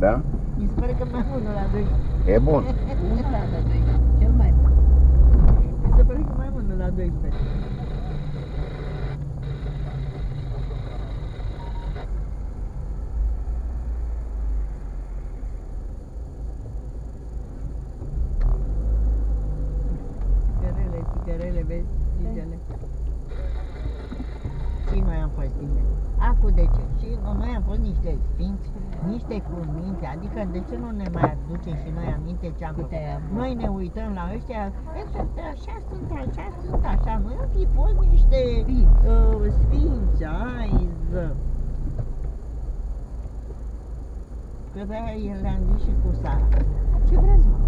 Da? Mi se pare că mai mult nu la 2. E bun. Acum de ce? Și noi am fost niște sfinți, niște cuminte, adică de ce nu ne mai aducem și noi aminte ce am făcut? Noi ne uităm la ăștia, sunt așa, sunt așa, sunt așa, noi am fi fost niște uh, sfinți, ai ză. Că de el le-am zis și cu Sara. Ce vreți, mă?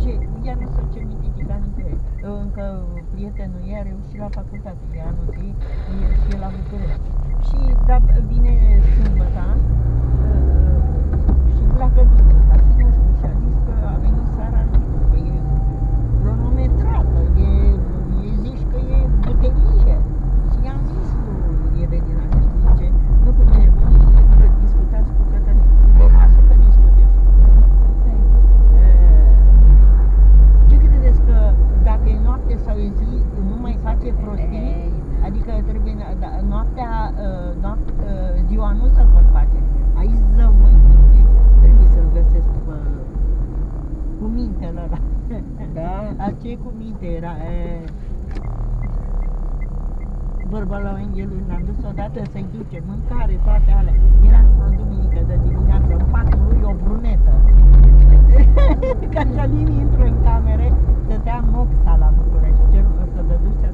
Ce? Iar nu să ce mititica nu eu încă uh, prietenul ei a reușit la facultate, e anul 3, e, și e la București. Și da, vine sâmbătă, bărbălăuinghel în am dus odată să-i duce mâncare, toate alea. Era într-o duminică de dimineață, în patul lui o brunetă. Ca Jalini intră în camere, stătea Moxa la București, cerul să dăduse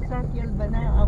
الفساد يا البنات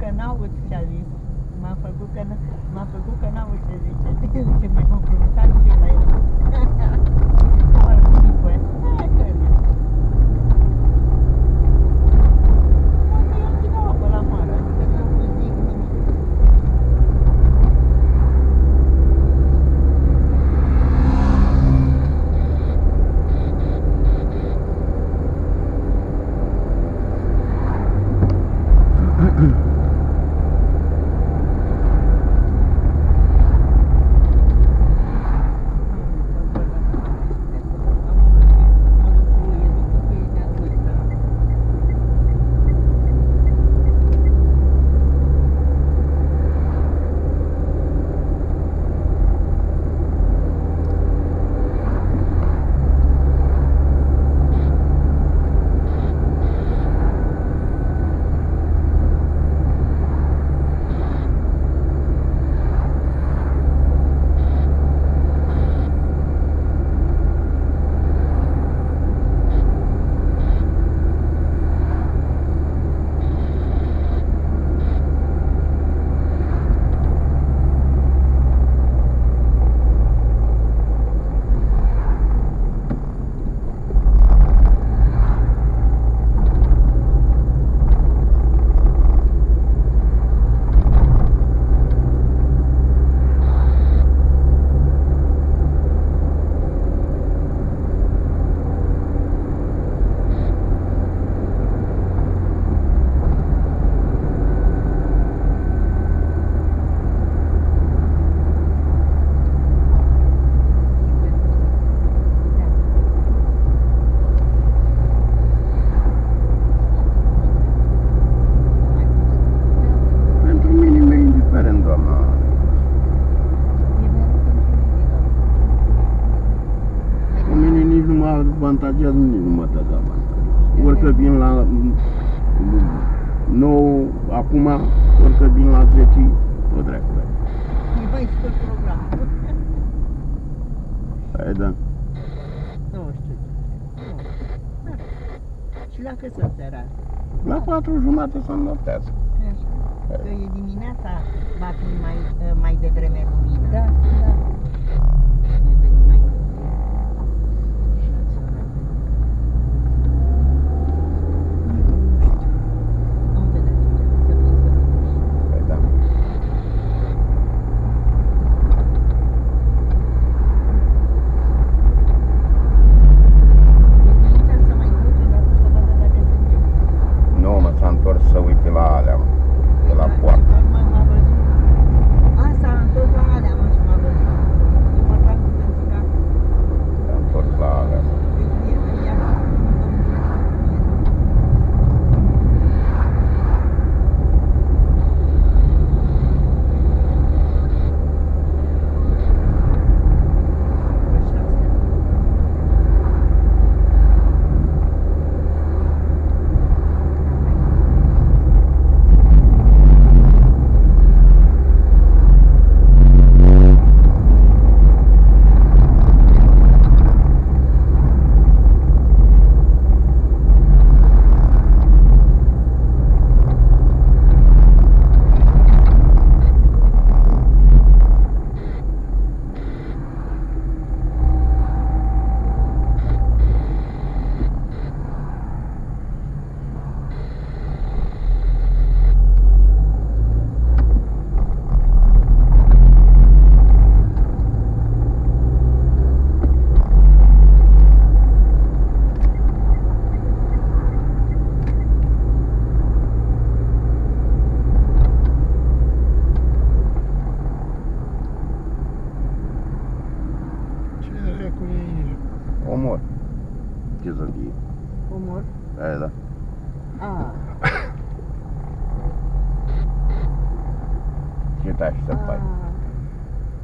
că n-aud ce a zis. M-a făcut că n-aud ce zice. Zice, mai mă frumutat și la el. avantajează, nici nu mă dezavantajează. Orică vin la 9, acum, orică vin la 10, o dracu. E mai scurt program. Hai da. Nu știu. Nu. Da. Și la cât sunt seara? La 4 jumate să notează. Așa. Că e dimineața, va fi mai, mai devreme lumină. Da, da.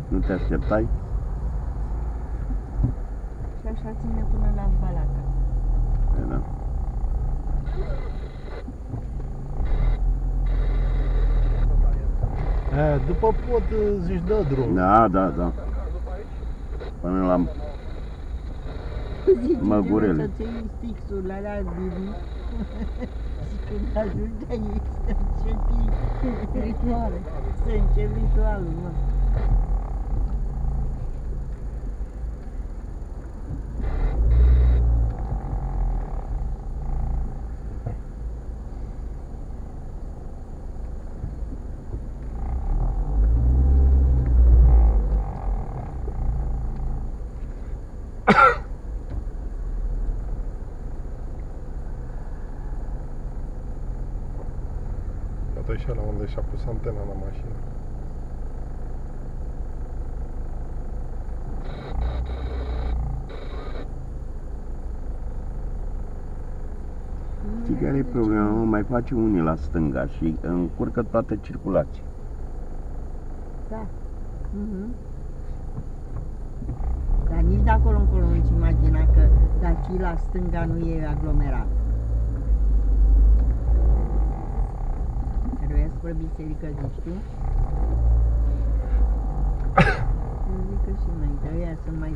Nu te așteptai? Și așa ține până la Balaca. Da. A, după pod zici dă drum. Da, da, da. Până la... Măgurele. Stixul din... Și când ajungi aici să începi... Rituale. Să începi ritualul, mă. La unde și-a pus antena la mașină. Știi care e problema? mă? Mai face unii la stânga și încurcă toată circulația. Da. Mhm. Dar nici de acolo încolo nu-ți imagina că de aici la stânga nu e aglomerat. Trebuie spre biserică, zici tu? Eu zic că și înainte, ăia sunt mai